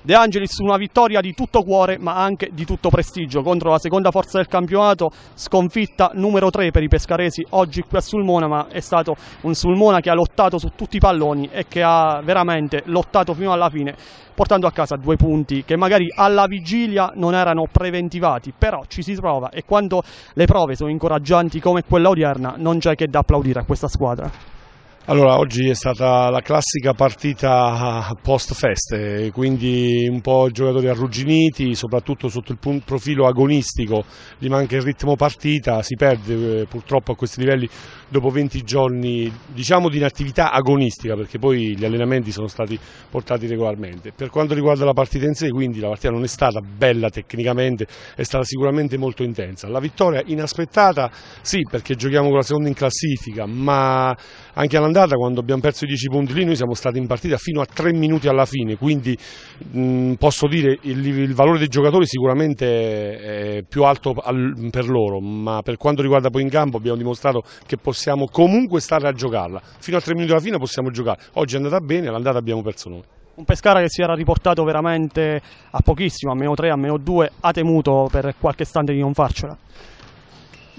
De Angelis una vittoria di tutto cuore ma anche di tutto prestigio contro la seconda forza del campionato, sconfitta numero 3 per i pescaresi oggi qui a Sulmona ma è stato un Sulmona che ha lottato su tutti i palloni e che ha veramente lottato fino alla fine portando a casa due punti che magari alla vigilia non erano preventivati, però ci si prova e quando le prove sono incoraggianti come quella odierna non c'è che da applaudire a questa squadra. Allora, oggi è stata la classica partita post feste, quindi un po' giocatori arrugginiti, soprattutto sotto il profilo agonistico, gli manca il ritmo partita, si perde eh, purtroppo a questi livelli dopo 20 giorni diciamo di inattività agonistica perché poi gli allenamenti sono stati portati regolarmente. Per quanto riguarda la partita in sé, quindi la partita non è stata bella tecnicamente, è stata sicuramente molto intensa. La vittoria inaspettata sì perché giochiamo con la seconda in classifica, ma anche all'andata andata quando abbiamo perso i 10 punti lì noi siamo stati in partita fino a 3 minuti alla fine, quindi mh, posso dire il, il valore dei giocatori sicuramente è più alto al, per loro, ma per quanto riguarda poi in campo abbiamo dimostrato che possiamo comunque stare a giocarla, fino a 3 minuti alla fine possiamo giocare, oggi è andata bene, l'andata abbiamo perso noi. Un Pescara che si era riportato veramente a pochissimo, a meno 3, a meno 2, ha temuto per qualche istante di non farcela.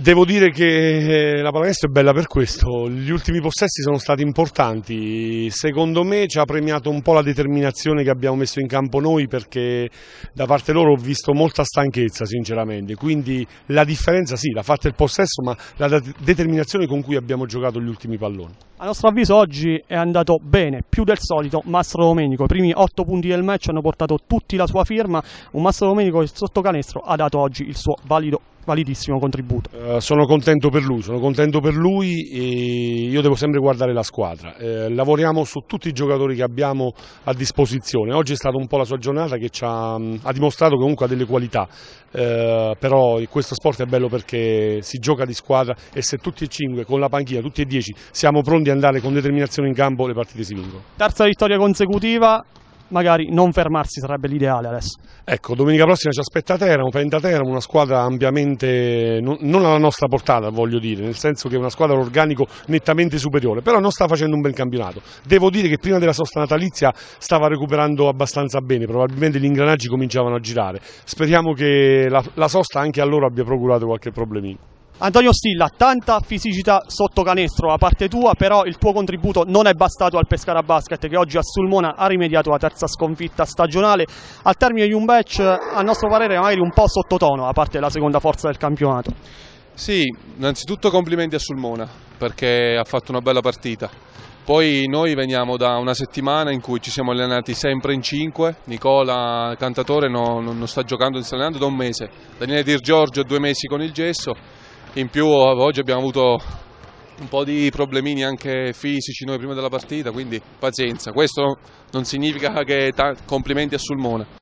Devo dire che eh, la pallacanestro è bella per questo, gli ultimi possessi sono stati importanti, secondo me ci ha premiato un po' la determinazione che abbiamo messo in campo noi perché da parte loro ho visto molta stanchezza sinceramente, quindi la differenza sì, l'ha fatta il possesso ma la determinazione con cui abbiamo giocato gli ultimi palloni. A nostro avviso oggi è andato bene, più del solito, Mastro Domenico, i primi otto punti del match hanno portato tutti la sua firma, un Mastro Domenico sotto canestro ha dato oggi il suo valido validissimo contributo. Uh, sono contento per lui, sono contento per lui e io devo sempre guardare la squadra. Uh, lavoriamo su tutti i giocatori che abbiamo a disposizione. Oggi è stata un po' la sua giornata che ha, ha, dimostrato che comunque ha delle qualità, uh, però questo sport è bello perché si gioca di squadra e se tutti e cinque con la panchina, tutti e dieci, siamo pronti ad andare con determinazione in campo, le partite si vincono. Terza vittoria consecutiva, magari non fermarsi sarebbe l'ideale adesso. Ecco, domenica prossima ci aspetta Teramo, Penta Teramo, una squadra ampiamente, non alla nostra portata voglio dire, nel senso che è una squadra organico nettamente superiore, però non sta facendo un bel campionato. Devo dire che prima della sosta natalizia stava recuperando abbastanza bene, probabilmente gli ingranaggi cominciavano a girare. Speriamo che la, la sosta anche a loro abbia procurato qualche problemino. Antonio Stilla, tanta fisicità sotto canestro da parte tua, però il tuo contributo non è bastato al Pescara Basket che oggi a Sulmona ha rimediato la terza sconfitta stagionale. Al termine di un match, a nostro parere, magari un po' sottotono da parte della seconda forza del campionato. Sì, innanzitutto complimenti a Sulmona perché ha fatto una bella partita. Poi noi veniamo da una settimana in cui ci siamo allenati sempre in cinque, Nicola Cantatore non, non sta giocando, non sta allenando da un mese, Daniele Dir Giorgio due mesi con il gesso in più oggi abbiamo avuto un po' di problemini anche fisici noi prima della partita, quindi pazienza. Questo non significa che complimenti a Sulmona.